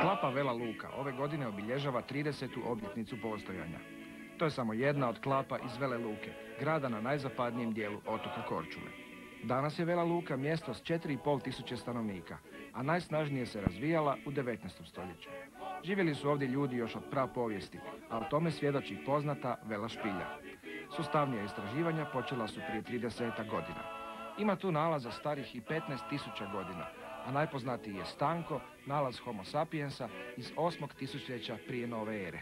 Klapa Vela Luka ove godine obilježava 30. obljetnicu postojanja. To je samo jedna od klapa iz Vele Luke, grada na najzapadnijem dijelu otoka Korčule. Danas je Vela Luka mjesto s 4,5 tisuće stanovnika, a najsnažnije se razvijala u 19. stoljeću. Živjeli su ovdje ljudi još od povijesti, a o tome svjedoči poznata Vela Špilja. Sustavnija istraživanja počela su prije 30 godina. Ima tu nalaza starih i 15.000 godina, a najpoznatiji je Stanko, nalaz Homo sapiensa iz 8. tisućljeća prije nove ere.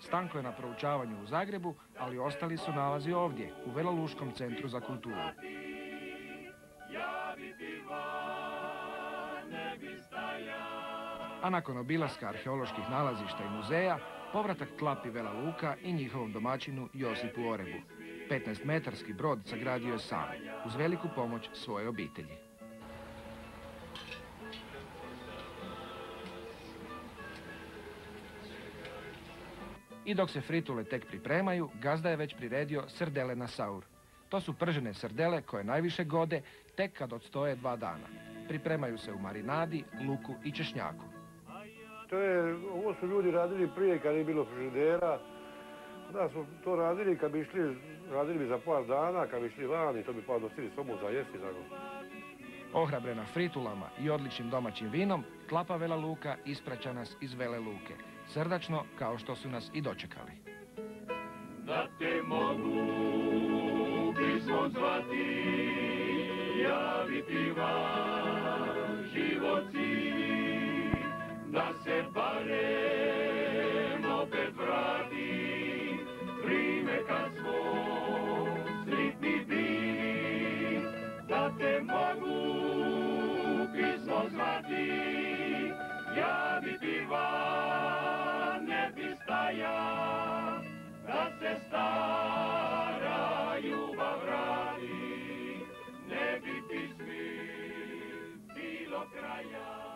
Stanko je na proučavanju u Zagrebu, ali ostali su nalazi ovdje, u Veloluškom centru za kulturu. A nakon obilaska arheoloških nalazišta i muzeja, povratak klapi Vela Luka i njihovom domaćinu Josipu Orebu. 15-metarski brod sagradio je sam, uz veliku pomoć svoje obitelji. I dok se fritule tek pripremaju, gazda je već priredio srdele na saur. To su pržene srdele koje najviše gode tek kad odstoje dva dana. Pripremaju se u marinadi, luku i češnjaku. To je, ovo su ljudi radili prije kad je bilo frižidera. Da smo to radili kad bi išli, radili bi za par dana, kad bi išli van i to bi pa nosili sobu za jesti. Ohrabrena fritulama i odličnim domaćim vinom, klapa Vela Luka ispraća nas iz Vele Luke. Srdačno kao što su nas i dočekali. Da te mogu pismo zvati, javiti vam živoci, da se pismo zvati, javiti vam ne bi staja, da se stara ljubav radi, ne bi pismi bilo kraja.